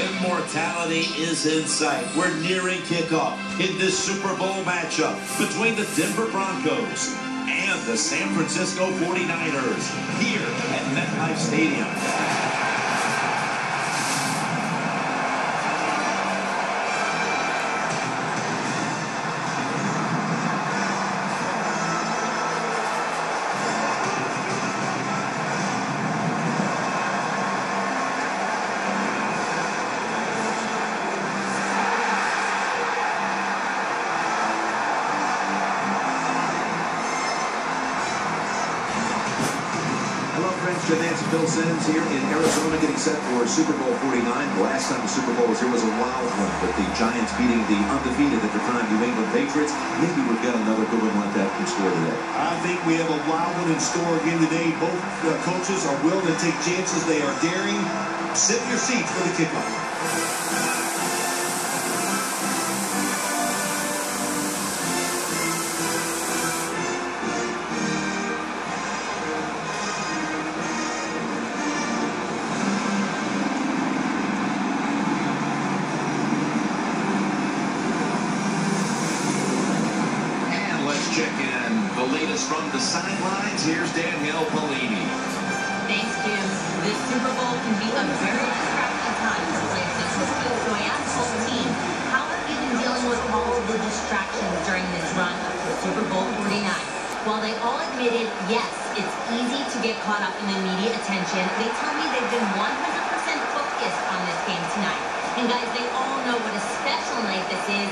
Immortality is in sight. We're nearing kickoff in this Super Bowl matchup between the Denver Broncos and the San Francisco 49ers here at MetLife Stadium. Nantz and Phil Simms here in Arizona getting set for Super Bowl 49. The last time the Super Bowl was here was a wild one with the Giants beating the undefeated at the time New England Patriots. Maybe we've got another good one like that in store today. I think we have a wild one in store again today. Both uh, coaches are willing to take chances. They are daring. Sit in your seats for the kickoff. Check in the latest from the sidelines. Here's Danielle Pelini. Thanks, Jim. This Super Bowl can be a very distracting time for San Francisco. The whole team, how have you been dealing with all of the distractions during this run up to Super Bowl 49? While they all admitted, yes, it's easy to get caught up in the media attention, they tell me they've been 100% focused on this game tonight. And guys, they all know what a special night this is,